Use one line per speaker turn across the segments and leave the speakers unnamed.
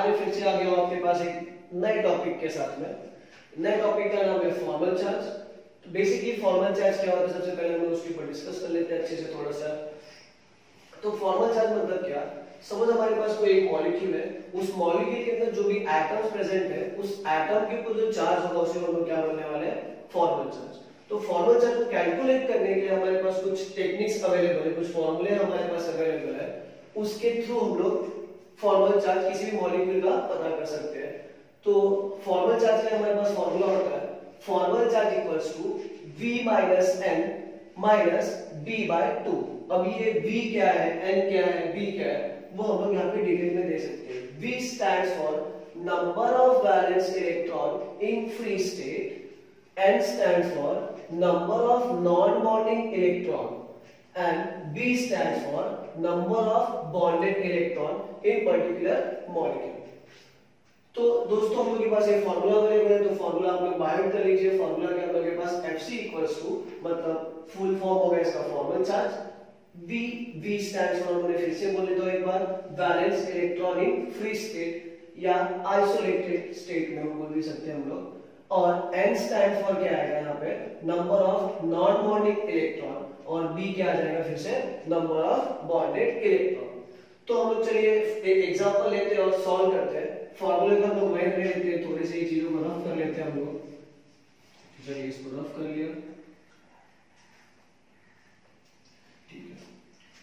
आज मैं फिर से आ गया आपके पास एक नए टॉपिक के साथ में। नए टॉपिक का नाम है formal charge basically formal charge क्या होता है? सबसे पहले हम उसके ऊपर डिस्कस कर लेते हैं अच्छे से थोड़ा सा। तो फॉर्मल चार्ज मतलब क्या? सपोज़ हमारे पास कोई एक मॉलिक्यूल है, उस मॉलिक्यूल के अंदर जो भी एटम्स प्रेजेंट है, उस एटम के ऊपर जो चार्ज होगा, उसे हम क्या बोलने वाले हैं? फॉर्मल चार्ज तो फॉर्मल चार्ज को कैलकुलेट करने के लिए हमारे पास कुछ टेक्निक्स अवेलेबल है, कुछ फॉर्मूले हमारे पास अवेलेबल है। उसके थ्रू हम लोग चार्ज किसी भी मॉलिक्यूल का पता कर सकते हैं। तो फॉर्मल चार्ज में हमारे पास फॉर्मूला होता है। Formal charge equals to v minus N minus B by two अब ये v क्या है? N क्या है? B क्या है? वो हम लोग यहाँ पे डिटेल में दे सकते हैं। V stands for number of valence electron in free state. N stands for number of non bonding electron. and B stands for number of bonded electron in particular molecule. तो दोस्तों, हम लोग के पास एक फॉर्मूला अवेलेबल है तो formula आप लोग बायोट कर लीजिए। फॉर्मूला क्या, हम लोग के पास Fc इक्वल्स टू मतलब फुल फॉर्म हो गया इसका formal charge V V stands for हमने फिर से बोले तो एक बार valence electron in free state या आइसोलेटेड स्टेट में हम बोल भी सकते हैं हम लोग। और N स्टैंड फॉर क्या आएगा यहाँ पे? Number of non bonding electron और बी क्या आ जाएगा फिर से? नंबर ऑफ़ बॉन्डेड इलेक्ट्रॉन तो हम लोग चलिए एक एग्जांपल लेते हैं और सॉल्व करते हैं। फॉर्मूले का हम लोग वैन ले लेते हैं, थोड़ी सी चीज़ों को रफ कर लेते हैं हम लोग। चलिए इसको रफ कर लिया।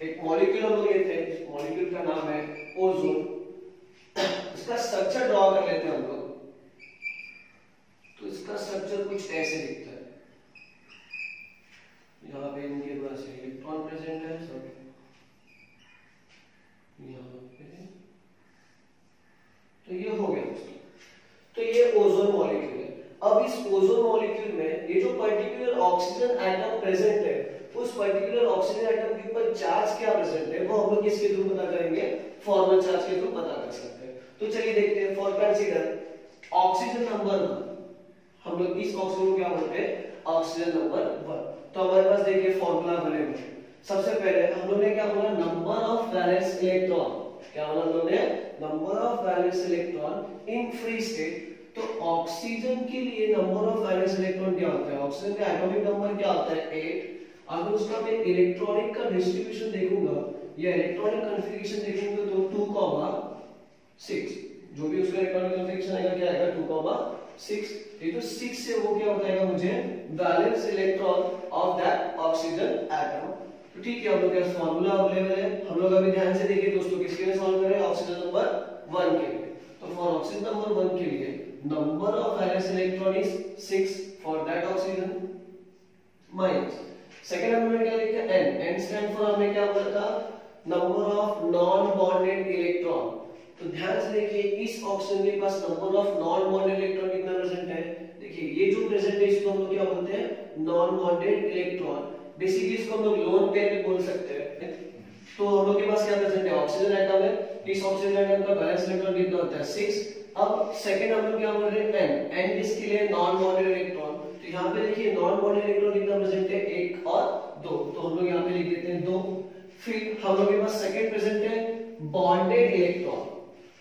एक मॉलिक्यूल हम लोग लेते हैं मॉलिक्यूल का नाम है ओजोन इसका स्ट्रक्चर ड्रॉ कर लेते हैं हम लोग। तो इसका स्ट्रक्चर कुछ ऐसे दिखता है। यहाँ पे इनके ओजोन मॉलिक्यूल है। अब इस ओजोन मॉलिक्यूल में ये जो पर्टिकुलर ऑक्सीजन एटम प्रेजेंट है, उस पर्टिकुलर ऑक्सीजन एटम के ऊपर चार्ज क्या प्रेजेंट है, वो हम लोग किसके थ्रू पता करेंगे? फॉर्मल चार्ज के थ्रू पता कर सकते हैं। तो चलिए देखते हैं फॉर कंसीडर ऑक्सीजन नंबर 1 हम लोग इस ऑक्सीजन को क्या बोलते हैं? ऑक्सीजन नंबर 1 तो हमारे पास देखिए फार्मूला बने हुए सबसे पहले हम लोग ने क्या बोला? नंबर ऑफ़ वैलेंस इलेक्ट्रॉन क्या बोला हम लोग ने? Number of valence electron in free state oxygen के लिए नंबर ऑफ़ वैलेंस इलेक्ट्रॉन क्या होता है? ऑक्सीजन का एटॉमिक नंबर क्या होता है? 8 अगर उसका मैं इलेक्ट्रॉनिक का डिस्ट्रीब्यूशन देखूँगा, या इलेक्ट्रॉनिक कॉन्फ़िगरेशन देखूँगा तो 2.6 जो भी उसका इलेक्ट्रॉनिक कॉन्फ़िगरेशन आएगा, क्या आएगा? 2.6 ये तो 6 से वो क्या हो जाएगा मुझे? Valence electron of that oxygen atom तो ठीक है हम लोग का फार्मूला अवेलेबल है? हम लोग अभी ध्यान से देखिए दोस्तों, किसके लिए सॉल्व कर रहे हैं? ऑक्सीजन नंबर 1 के लिए. तो फॉर ऑक्सीजन नंबर 1 के लिए number of valence electron is 6 for that oxygen minus. Second हमने क्या लिखा? N. N stand for हमने kya bola tha number of non bonded electron. तो ध्यान से देखिए, इस ऑक्सीजन के पास number of non bonded electron कितना प्रेजेंट है? देखिए, ये जो प्रेजेंट है, इसको हम लोग क्या बोलते हैं? नॉन बॉन्डेड इलेक्ट्रॉन बेसिकली इसको हम लोग लोन पेयर भी बोल सकते हैं तो हम लोग के पास क्या प्रेजेंट है? ऑक्सीजन आइटम है। इस ऑक्सीजन आइटम का वैलेंस इलेक्ट्रॉन कितना होता है? 6 अब सेकंड हम लोग क्या बोल रहे हैं? एन एन इसके लिए? नॉन मॉडल इलेक्ट्रॉन तो यहाँ पे देखिए नॉन मॉडल इलेक्ट्रॉन कितना प्रेजेंट है? एक और दो। तो हम लोग यहाँ पे लिख देते हैं दो। फिर हम लोग के पास सेकंड प्रेजेंट है बॉन्डेड इलेक्ट्रॉन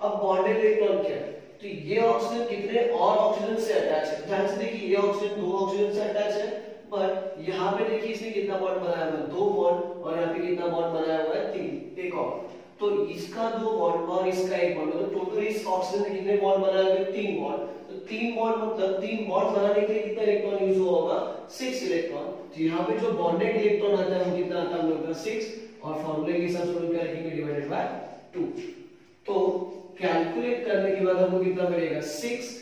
अब बॉन्डेड इलेक्ट्रॉन क्या है? तो ये ऑक्सीजन कितने? और ऑक्सीजन से अटैच है। ध्यान से देखिए, ये ऑक्सीजन दो ऑक्सीजन से अटैच है। पर यहाँ पे देखिए इसने कितना बॉन्ड बनाया हुआ है? दो बॉन्ड और यहाँ पे कितना बॉन्ड बनाया हुआ है? तीन। एक और। तो इसका दो बॉन्ड और इसका एक बॉन्ड मतलब टोटल इस ऑक्सीजन में कितने बॉन्ड बनाए तीन बॉन्ड तो तीन बॉन्ड मतलब तीन बॉन्ड बनाने के लिए कितना इलेक्ट्रॉन यूज़ होगा? सिक्स इलेक्ट्रॉन तो यहाँ पे जो बॉन्डेड इलेक्ट्रॉन आता है वो कितना आता है? हम लोग सिक्स और फार्मूले के हिसाब से क्या लिखेंगे? डिवाइडेड बाय 2 तो कैलकुलेट करने के बाद हमको कितना मिलेगा? सिक्स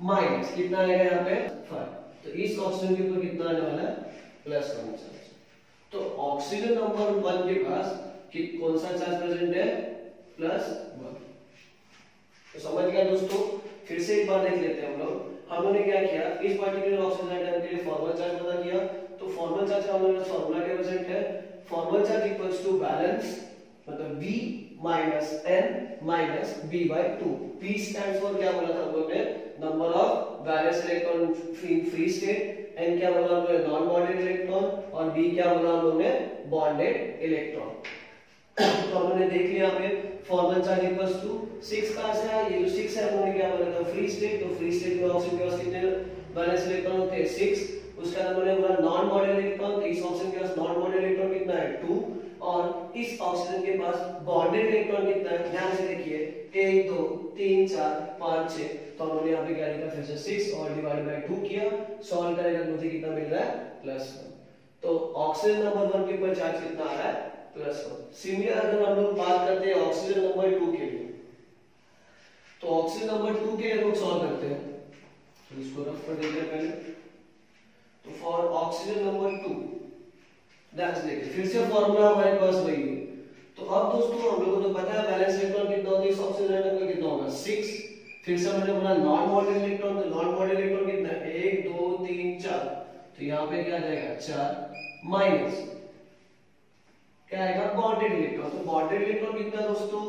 माइनस कितना आएगा यहाँ पे? फाइव तो इस ऑक्सीजन के ऊपर कितना आने वाला है? प्लस वन तो ऑक्सीजन नंबर 1 के पास कि कौन सा चार्ज प्रेजेंट है? Plus one. तो समझ गया दोस्तों? फिर से एक बार देख लेते हैं हम लोग। तो मतलब हम लोगों ने क्या किया? इस पार्टिकुलर ऑक्सीजन आइटम के लिए फॉर्मल चार्ज पता किया। तो फॉर्मल चार्ज का हम लोगों ने क्या प्रेजेंट है? Formal charge equals to valence मतलब v minus n minus b by 2 p stands for क्या बोला था हमने number of valence electron free free state n क्या बोला हमने नॉन बॉन्डेड इलेक्ट्रॉन और b क्या बोला हमने बॉन्डेड इलेक्ट्रॉन तो हमने देख लिया पे फॉर्मल चार्ज इक्वल्स टू 6 कहाँ से है ये जो 6 है, हमने क्या बोला था? फ्री स्टेट तो फ्री स्टेट में ऑप्शन के पास कितने बैलेंस इलेक्ट्रॉन होते हैं सिक्स उसके बाद उन्होंने बोला नॉन मॉडल इलेक्ट्रॉन तो इस ऑप्शन के पास नॉन मॉडल इलेक्ट्रॉन कितना है? 2 और इस ऑक्सीजन के पास बॉन्डेड इलेक्ट्रॉन कितना है? ध्यान से देखिए, एक, दो, तीन, चार, पाँच, छह. तो हमने यहाँ पे क्या लिखा? फिर से 6 और डिवाइड बाय 2 किया. सॉल्व करेंगे तो मुझे कितना मिल रहा है? प्लस वन तो ऑक्सीजन नंबर 1 के ऊपर चार्ज कितना आ रहा है? प्लस 1 सिमिलर अगर हम लोग बात करते हैं ऑक्सीजन नंबर 2 के लिए तो ऑक्सीजन नंबर 2 के लिए सॉल्व करते हैं। तो इसको रफ कर देते हैं पहले। तो फॉर ऑक्सीजन नंबर 2 दैट्स देखिए, फिर से फार्मूला हमारे पास वही है। तो अब दोस्तों, हम लोगों को तो पता है बैलेंस इलेक्ट्रॉन कितना होता है, इस ऑक्सीजन एटम का कितना होगा? 6 फिर से हमने बोला नॉन मॉडल इलेक्ट्रॉन तो नॉन मॉडल इलेक्ट्रॉन कितना 1 2 3 4 तो यहाँ पे क्या आ जाएगा? 4 माइनस क्या आएगा? बॉन्डेड इलेक्ट्रॉन तो बॉन्डेड इलेक्ट्रॉन कितना दोस्तों?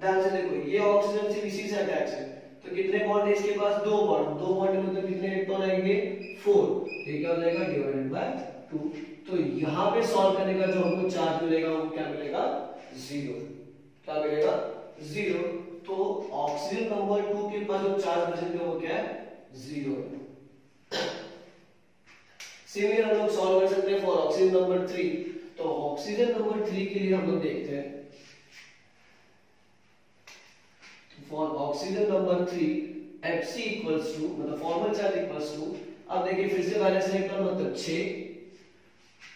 ध्यान से देखो, ये ऑक्सीजन से इसी से अटैच है। तो कितने बॉन्ड है इसके पास? दो बॉन्ड दो बॉन्ड मतलब कितने इलेक्ट्रॉन आएँगे? 4 ये क्या हो जाएगा? डिवाइडेड बाय 2 तो यहाँ पे सॉल्व करने का जो हमको चार्ज मिलेगा, वो क्या मिलेगा? 0 क्या मिलेगा? 0 तो ऑक्सीजन नंबर 2 के पास जो चार्ज बचेगा वो क्या है? 0 है सिमिलर हम लोग सॉल्व कर सकते हैं फॉर ऑक्सीजन नंबर 3 तो ऑक्सीजन नंबर थ्री के लिए हम लोग देखते हैं। For oxygen number three F C equals to मतलब फॉर्मल चार्ज इक्वल्स टू अब देखिए फिर से बैलेंस इलेक्ट्रॉन मतलब छ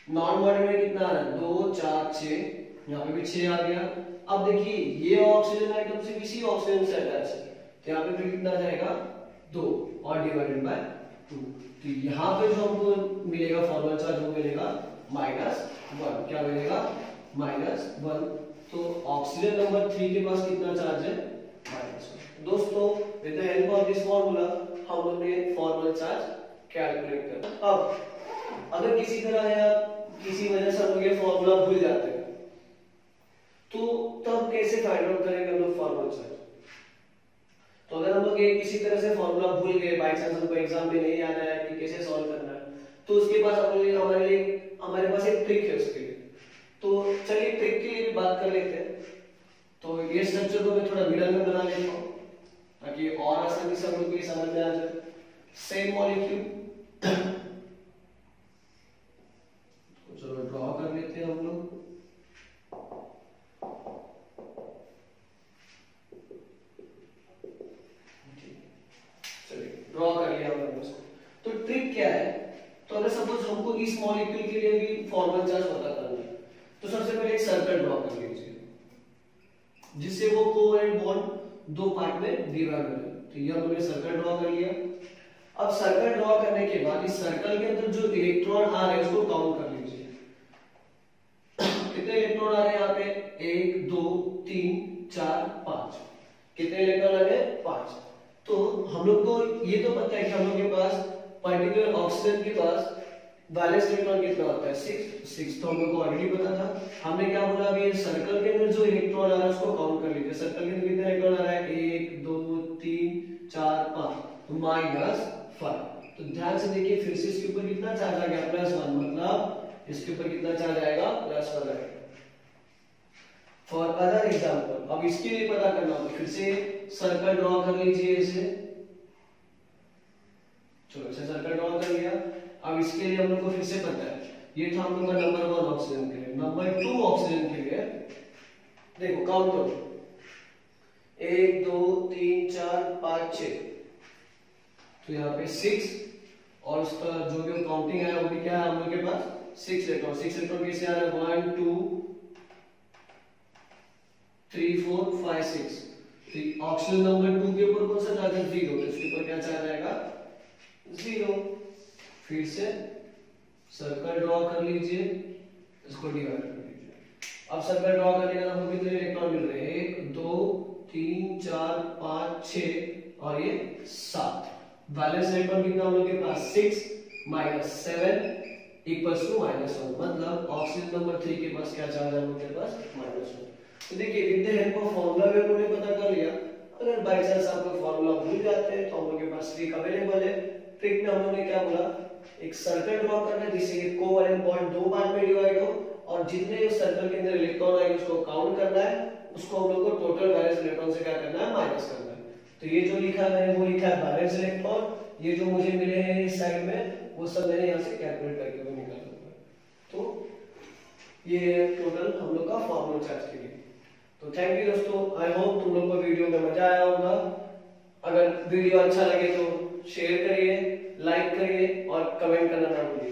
नॉन मॉडल में कितना है? दो, चार छ यहाँ पे भी छ आ गया। अब देखिए, ये ऑक्सीजन आइटम से इसी ऑक्सीजन से अटैच है तो यहाँ पे फिर कितना जाएगा? दो। और डिवाइडेड बाय टू तो यहाँ पे जो हमको मिलेगा फॉर्मल चार्ज वो मिलेगा माइनस क्या मिलेगा? माइनस वन तो ऑक्सीजन नंबर थ्री के पास कितना चार्ज है? माइनस दोस्तों with help of this formula हम लोग ने फॉर्मल चार्ज कैलकुलेट कर अब, अगर किसी तरह या किसी वजह से हम ये फॉर्मूला भूल जाते हैं तो तब कैसे फाइंड आउट करेंगे हम लोग फॉर्मल चार्ज तो अगर हम लोग किसी तरह से फॉर्मूला भूल गए बाई चांस हमको एग्ज़ाम में नहीं आना है कि कैसे सॉल्व करना है तो उसके पास हमारे लिए, हमारे पास एक ट्रिक है उसके लिए। तो चलिए ट्रिक के लिए भी बात कर लेते हैं। तो ये स्ट्रक्चर को मैं थोड़ा मिडल में बना लेता हूँ, ताकि और आसानी से हम लोग को ये समझ में आ जाए। सेम मॉलिक्यूल तो चलो ड्रॉ कर लेते हैं हम लोग चलिए ड्रॉ कर लिया हमने उसको तो ट्रिक क्या है तो अगर सपोज़ हमको इस मॉलिक्यूल के लिए भी फॉर्मल चार्ज पता करना है तो सबसे सर्कल ड्रॉ कर लीजिए जिससे वो कोवेलेंट बॉन्ड दो पार्ट में डिवाइड हो तो ये हमने सर्कल ड्रॉ कर लिया। अब सर्कल ड्रॉ करने के बाद इस सर्कल के अंदर जो इलेक्ट्रॉन आ रहे हैं, उसको काउंट कर लीजिए। कितने इलेक्ट्रॉन आ रहे हैं यहाँ पे? एक, दो, तीन, चार, पाँच। कितने इलेक्ट्रॉन आ गए? पाँच। तो हम लोग को ये तो पता है कि हम लोग के पास पर्टिकुलर ऑक्सीजन के पास बैलेंस इलेक्ट्रॉन कितना होता है? सिक्स सिक्स तो हम लोग को ऑलरेडी पता था। हमने क्या बोला अभी? सर्कल के अंदर जो इलेक्ट्रॉन आ रहा है, उसको काउंट कर लीजिए। सर्कल के अंदर कितने इलेक्ट्रॉन आ रहा है? एक, दो, तीन, चार, पाँच. तो माइनस फाइव तो ध्यान से देखिए, फिर से इसके ऊपर कितना चार्ज आ गया? प्लस वन मतलब इसके ऊपर कितना चार्ज आएगा? प्लस वन आएगा. फॉर अदर एग्ज़ाम्पल अब इसके लिए पता करना हो। तो फिर से सर्कल ड्रॉ कर लीजिए इसे। चलो, इसे सर्कल ड्रॉ कर लिया। अब इसके लिए हम लोग को फिर से पता है, ये था हम लोग का नंबर वन ऑक्सीजन के लिए। नंबर टू ऑक्सीजन के लिए, देखो काउंट करो। एक, दो, तीन, चार, पाँच छ तो यहाँ पे सिक्स और उसका जो भी काउंटिंग है, वो भी क्या है हम लोग के पास? सिक्स इलेक्ट्रॉन सिक्स इलेक्ट्रॉन कैसे आ रहा है one two three four five six oxygen number two के ऊपर कौन सा चार्ज है? ज़ीरो इसके ऊपर क्या चार्ज आएगा ज़ीरो फिर से सर्कल ड्रॉ कर लीजिए, इसको डिवाइड कर लीजिए। अब सर्कल ड्रॉ करने के हमको कितने इलेक्ट्रॉन मिल रहे हैं? एक, दो, तीन, चार, पाँच छ और ये सात। बैलेंस इलेक्ट्रॉन कितना हम लोग के पास? Six minus seven equals to minus one मतलब ऑक्सीजन नंबर थ्री के पास क्या चार्ज है हम लोग के पास? माइनस वन तो देखिए with the help of formula भी हमने पता कर लिया। अगर बाय चांस आप लोग फार्मूला भूल जाते हैं तो हम लोग के पास ट्रिक अवेलेबल है। ट्रिक में हम क्या बोला? एक सर्कल ड्रॉ करना जिससे कि कोवैलेंट बॉन्ड दो पार्ट में डिवाइड हो, और जितने सर्कल के अंदर इलेक्ट्रॉन आएँगे, उसको काउंट करना है, उसको हम लोग को टोटल बैलेंस इलेक्ट्रॉन से क्या करना है माइनस करना है। तो ये जो लिखा मैंने, वो लिखा है बैलेंस इलेक्ट्रॉन ये जो मुझे मिले हैं इस साइड में, वो सब मैंने यहाँ से कैलकुलेट करके भी निकाल दूँगा। तो ये टोटल हम लोग का फॉर्मूला चार्ज के लिए। तो थैंक यू दोस्तों आई होप तुम लोग को वीडियो में मज़ा आया होगा। अगर वीडियो अच्छा लगे तो शेयर करिए। कमेंट करना ना भूलिए